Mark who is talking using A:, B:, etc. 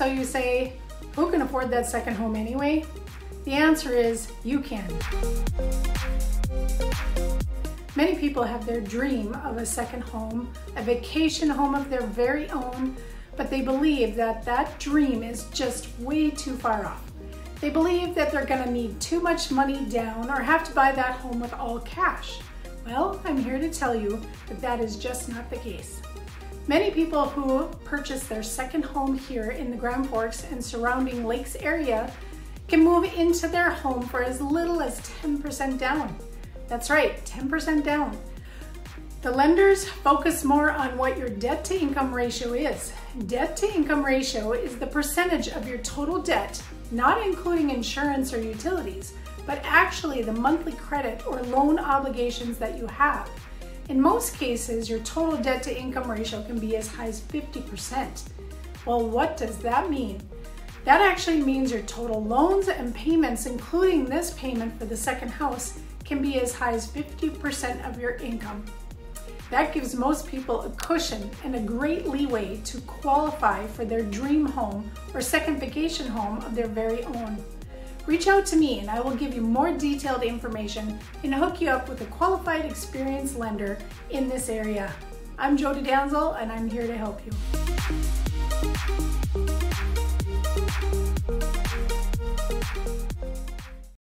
A: So you say, who can afford that second home anyway? The answer is you can. Many people have their dream of a second home, a vacation home of their very own, but they believe that that dream is just way too far off. They believe that they're gonna need too much money down or have to buy that home with all cash. Well, I'm here to tell you that that is just not the case. Many people who purchase their second home here in the Grand Forks and surrounding lakes area can move into their home for as little as 10% down. That's right, 10% down. The lenders focus more on what your debt to income ratio is. Debt to income ratio is the percentage of your total debt, not including insurance or utilities, but actually the monthly credit or loan obligations that you have. In most cases, your total debt to income ratio can be as high as 50%. Well, what does that mean? That actually means your total loans and payments, including this payment for the second house, can be as high as 50% of your income. That gives most people a cushion and a great leeway to qualify for their dream home or second vacation home of their very own. Reach out to me and I will give you more detailed information and hook you up with a qualified experienced lender in this area. I'm Jodi Danzl and I'm here to help you.